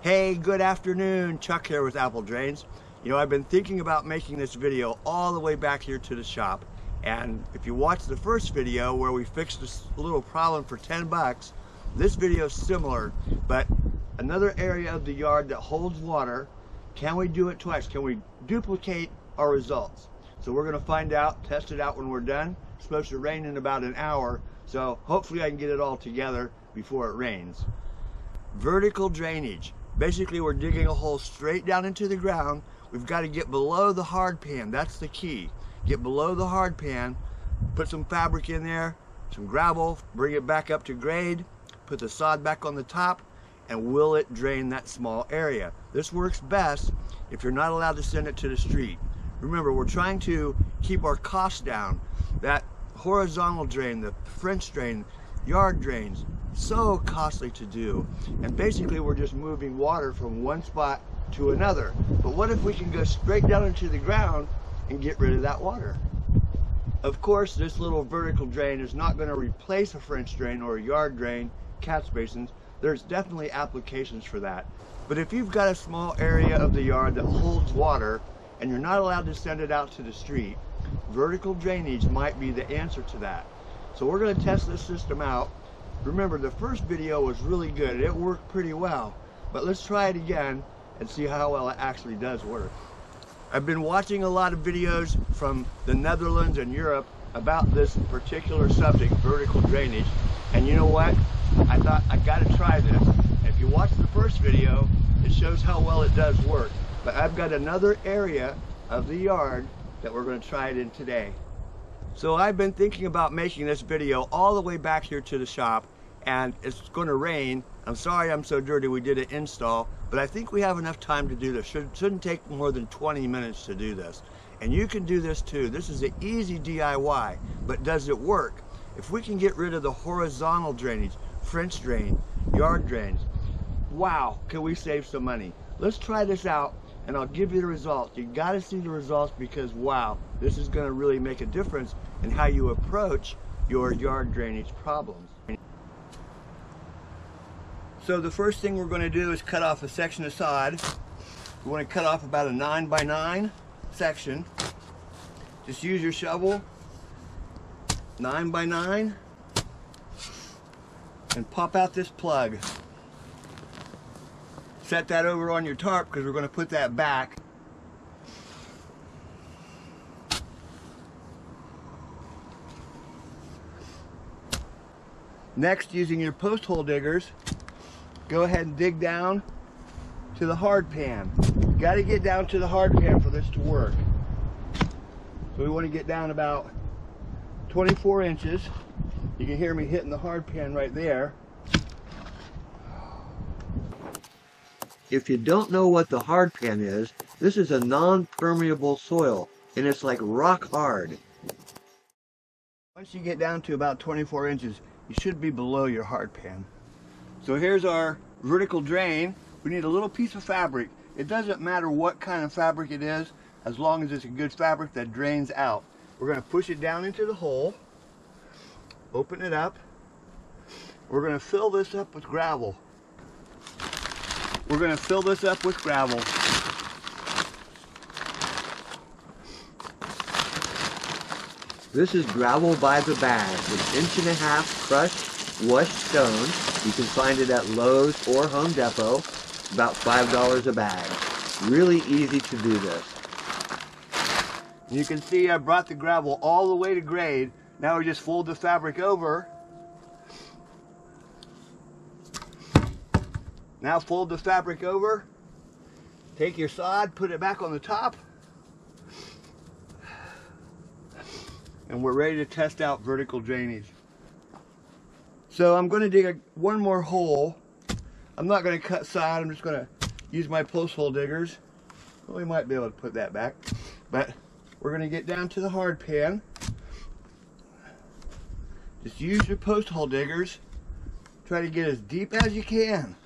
Hey, good afternoon. Chuck here with Apple Drains. You know, I've been thinking about making this video all the way back here to the shop. And if you watch the first video where we fixed this little problem for 10 bucks, this video is similar, but another area of the yard that holds water, can we do it twice? Can we duplicate our results? So we're gonna find out, test it out when we're done. It's supposed to rain in about an hour, so hopefully I can get it all together before it rains. Vertical drainage. Basically, we're digging a hole straight down into the ground. We've got to get below the hard pan. That's the key. Get below the hard pan, put some fabric in there, some gravel, bring it back up to grade, put the sod back on the top, and will it drain that small area? This works best if you're not allowed to send it to the street. Remember, we're trying to keep our costs down. That horizontal drain, the French drain, yard drains, so costly to do. And basically we're just moving water from one spot to another. But what if we can go straight down into the ground and get rid of that water? Of course, this little vertical drain is not going to replace a French drain or a yard drain, catch basins. There's definitely applications for that. But if you've got a small area of the yard that holds water and you're not allowed to send it out to the street, vertical drainage might be the answer to that. So we're going to test this system out. Remember, the first video was really good. It worked pretty well. But let's try it again and see how well it actually does work. I've been watching a lot of videos from the Netherlands and Europe about this particular subject, vertical drainage. And you know what? I thought I gotta try this. If you watch the first video, it shows how well it does work. But I've got another area of the yard that we're gonna try it in today. So I've been thinking about making this video all the way back here to the shop and it's gonna rain. I'm sorry I'm so dirty, we did an install, but I think we have enough time to do this. Should, shouldn't take more than 20 minutes to do this. And you can do this too. This is an easy DIY, but does it work? If we can get rid of the horizontal drainage, French drain, yard drains, wow, can we save some money? Let's try this out and I'll give you the results. You gotta see the results because wow, this is gonna really make a difference in how you approach your yard drainage problems. So the first thing we're gonna do is cut off a section of sod. We wanna cut off about a nine by nine section. Just use your shovel, nine by nine, and pop out this plug set that over on your tarp because we're going to put that back. Next, using your post hole diggers, go ahead and dig down to the hard pan. You got to get down to the hard pan for this to work. So we want to get down about 24 inches. You can hear me hitting the hard pan right there. If you don't know what the hard pan is, this is a non-permeable soil, and it's like rock hard. Once you get down to about 24 inches, you should be below your hard pan. So here's our vertical drain. We need a little piece of fabric. It doesn't matter what kind of fabric it is, as long as it's a good fabric that drains out. We're going to push it down into the hole, open it up. We're going to fill this up with gravel. We're going to fill this up with gravel. This is gravel by the bag an inch and a half crushed washed stone. You can find it at Lowe's or Home Depot. About $5 a bag. Really easy to do this. You can see I brought the gravel all the way to grade. Now we just fold the fabric over Now fold the fabric over. Take your sod, put it back on the top. And we're ready to test out vertical drainage. So I'm going to dig a, one more hole. I'm not going to cut side. I'm just going to use my post hole diggers. Well, we might be able to put that back. But we're going to get down to the hard pan. Just use your post hole diggers. Try to get as deep as you can.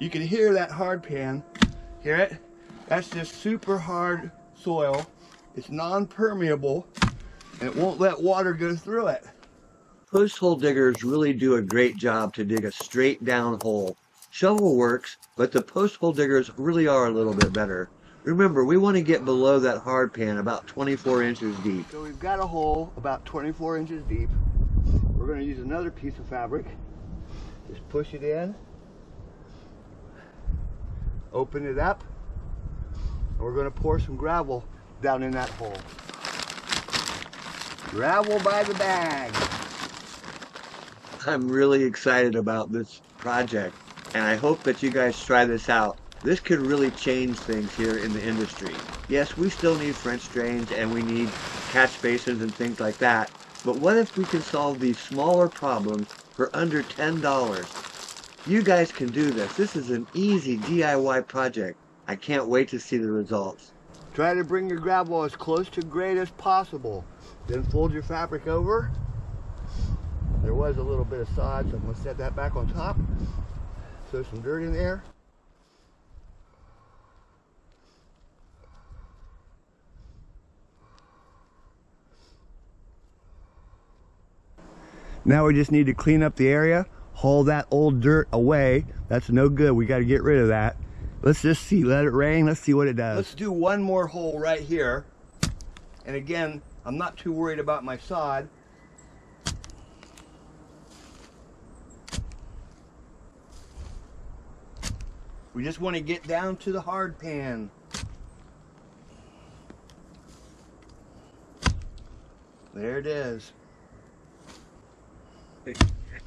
You can hear that hard pan. Hear it? That's just super hard soil. It's non-permeable it won't let water go through it. post hole diggers really do a great job to dig a straight down hole. Shovel works, but the post hole diggers really are a little bit better. Remember, we want to get below that hard pan about 24 inches deep. So we've got a hole about 24 inches deep. We're going to use another piece of fabric. Just push it in. Open it up. And we're going to pour some gravel down in that hole. Gravel by the bag. I'm really excited about this project and I hope that you guys try this out. This could really change things here in the industry. Yes, we still need French drains and we need catch basins and things like that, but what if we can solve these smaller problems for under $10? You guys can do this. This is an easy DIY project. I can't wait to see the results. Try to bring your gravel as close to grade as possible. Then fold your fabric over. There was a little bit of sod, so I'm to set that back on top. Throw some dirt in there. Now we just need to clean up the area, haul that old dirt away. That's no good. We got to get rid of that. Let's just see, let it rain. Let's see what it does. Let's do one more hole right here. And again, I'm not too worried about my sod. We just want to get down to the hard pan. There it is.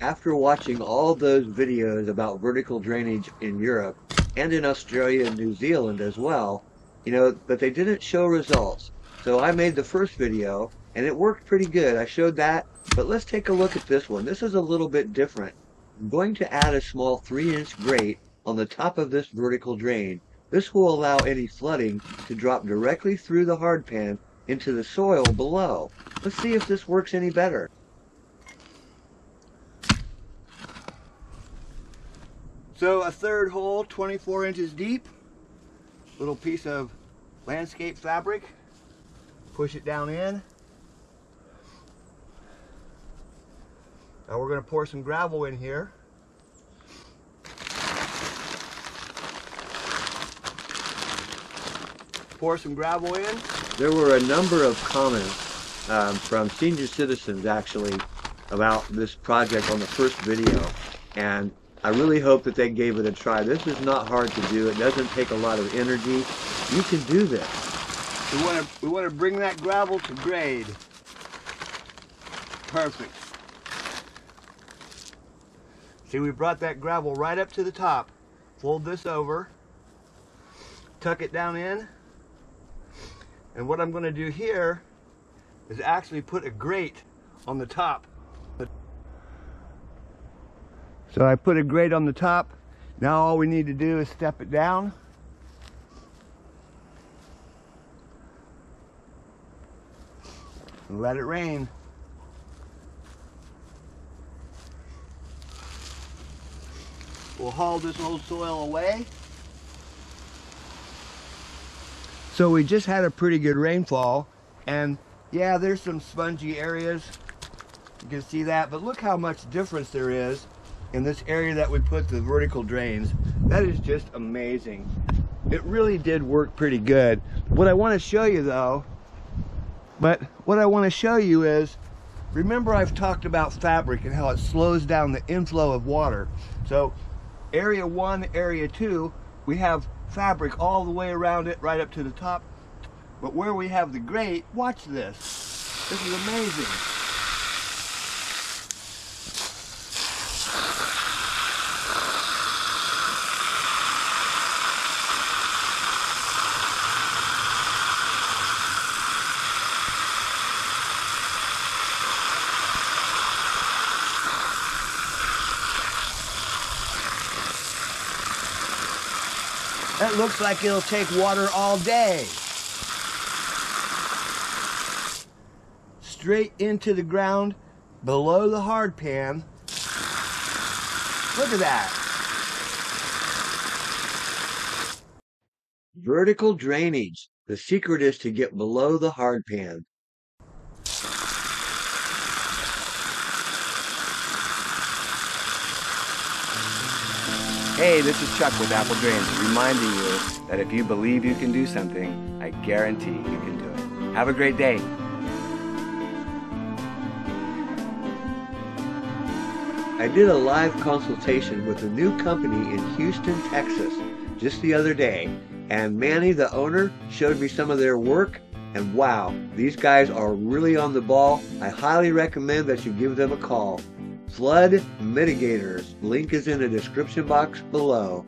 After watching all those videos about vertical drainage in Europe and in Australia and New Zealand as well, you know, but they didn't show results. So I made the first video and it worked pretty good. I showed that, but let's take a look at this one. This is a little bit different. I'm going to add a small 3 inch grate on the top of this vertical drain. This will allow any flooding to drop directly through the hard pan into the soil below. Let's see if this works any better. So a third hole, 24 inches deep, little piece of landscape fabric push it down in. Now we're going to pour some gravel in here. Pour some gravel in. There were a number of comments um, from senior citizens actually about this project on the first video and I really hope that they gave it a try. This is not hard to do. It doesn't take a lot of energy. You can do this. We want to we want to bring that gravel to grade. Perfect. See, we brought that gravel right up to the top. Fold this over. Tuck it down in. And what I'm going to do here is actually put a grate on the top. So I put a grate on the top. Now all we need to do is step it down. And let it rain. We'll haul this old soil away. So we just had a pretty good rainfall and yeah, there's some spongy areas. You can see that, but look how much difference there is in this area that we put the vertical drains. That is just amazing. It really did work pretty good. What I want to show you though but what I want to show you is, remember I've talked about fabric and how it slows down the inflow of water. So area one, area two, we have fabric all the way around it, right up to the top. But where we have the grate, watch this. This is amazing. That looks like it'll take water all day. Straight into the ground below the hard pan. Look at that. Vertical drainage. The secret is to get below the hard pan. Hey, this is Chuck with Apple Drains, reminding you that if you believe you can do something, I guarantee you can do it. Have a great day. I did a live consultation with a new company in Houston, Texas, just the other day, and Manny, the owner, showed me some of their work, and wow, these guys are really on the ball. I highly recommend that you give them a call. Flood Mitigators. Link is in the description box below.